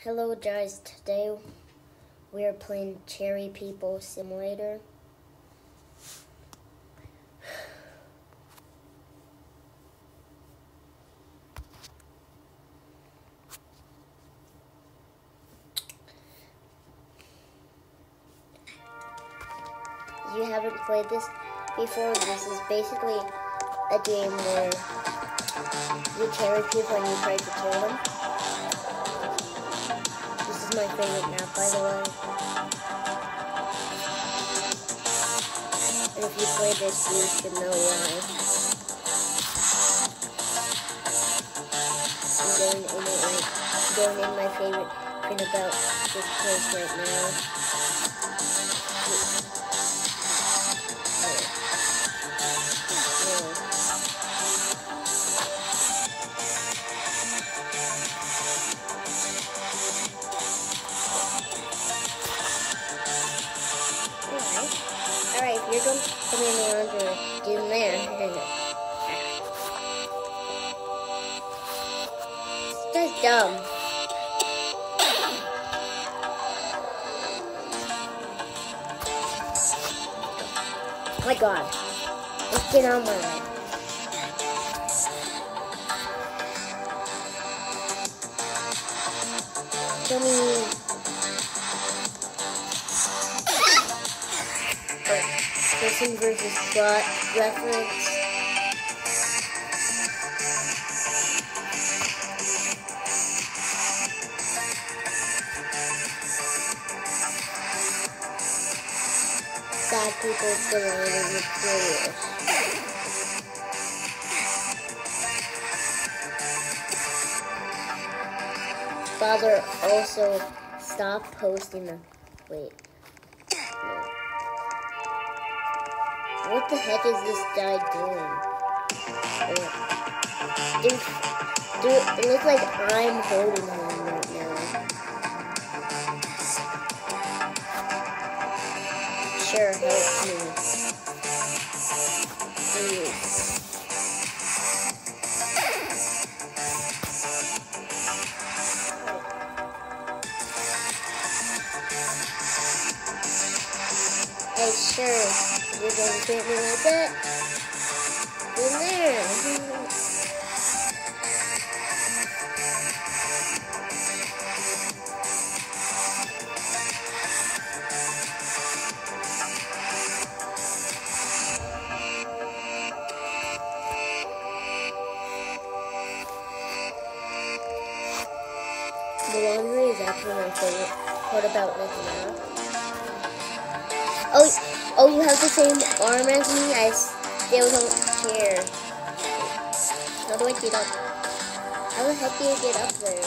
Hello guys, today we are playing Carry People Simulator. you haven't played this before, this is basically a game where you carry people and you try to kill them. This is my favorite map, by the way. And if you play this, you should know why. I'm going in it right, going in my favorite thing about this place right now. You're come in around in there, then guy's dumb. My god. Let's get on my way. Show me person versus bot reference. Sad people surrounding with curious. Father also stop posting the wait. What the heck is this guy doing? Dude, dude, it looks like I'm holding him right now. Sure, help me. Hey, sure. You're gonna me like that? There. The laundry is actually my favorite part about this map. Oh, oh, you have the same arm as me? I still don't care. How do I get up? How the heck do you get up there?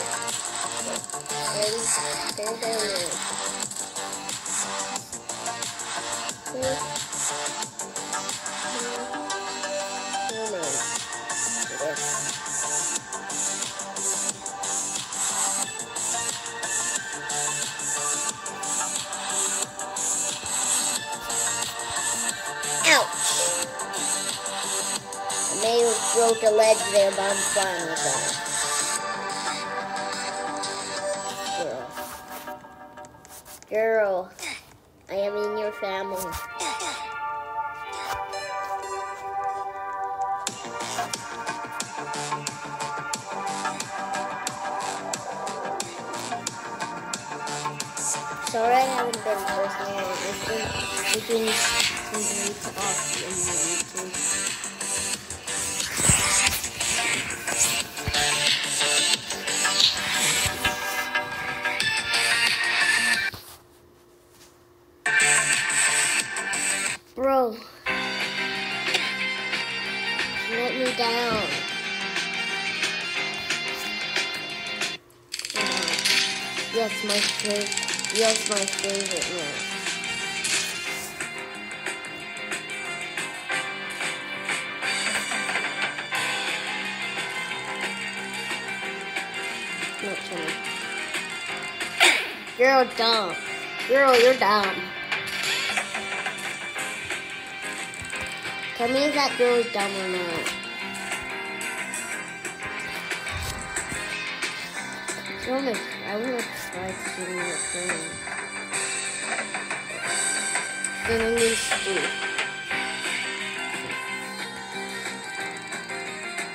Stand down there. Broke a leg there, but I'm fine with that. Girl. I am in your family. Sorry I haven't been posting it. It's been taking some weeks off in my YouTube. Let me down. Uh, yes, my favorite. Yes, my favorite funny. Girl, dumb. Girl, you're dumb. To me, that goes is dumb line. To I want to try to do that thing. Then I need to.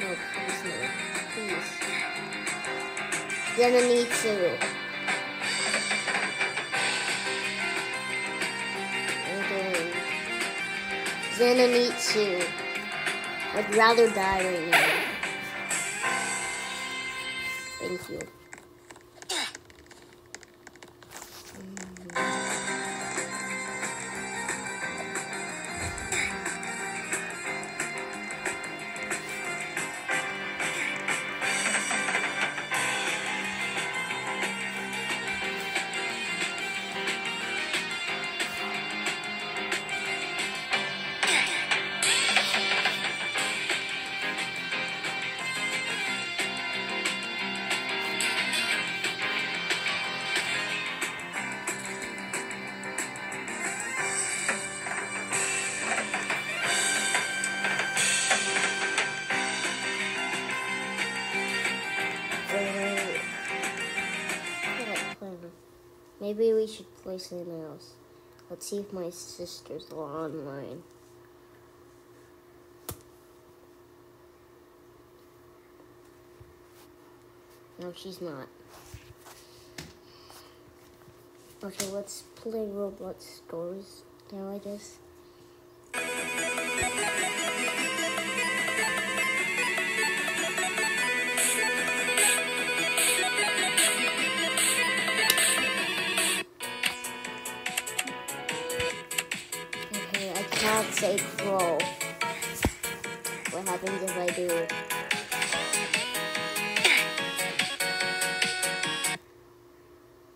No, please no. Please. Then I need to. than too. I'd rather die right now. Thank you. Mm. Else. Let's see if my sister's online. No, she's not. Okay, let's play Roblox Stories now, I guess. Can't say pro. What happens if I do?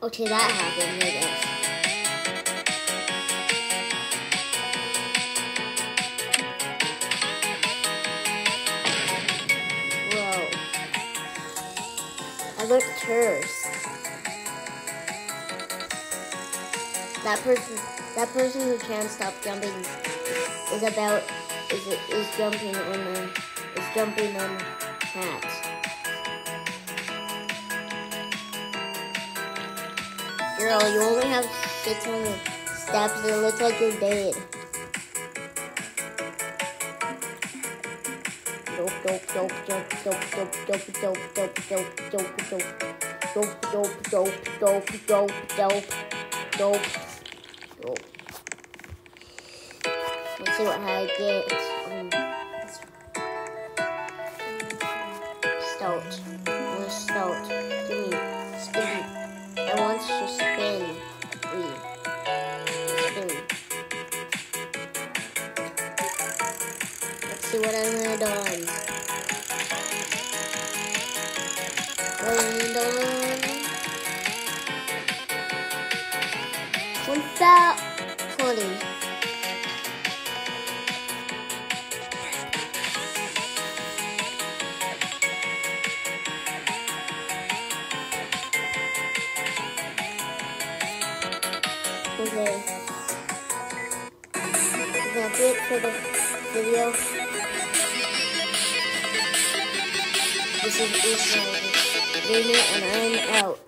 Okay, that happened, I guess. I looked cursed. That person, that person who can't stop jumping is about is is jumping on a is jumping on hats. Girl, you only have 600 steps. It looks like you're dead. Dope, dope, dope, dope, dope, dope, dope, dope, dope, dope, dope, dope, dope, dope, dope, dope, dope, dope. See what I get. Um, stout. I stout. Give me spin. I want to spin. Spin. Let's see what I'm gonna done. What am What's that? Okay. That's it for the video. This is Israel Gamer and I'm out.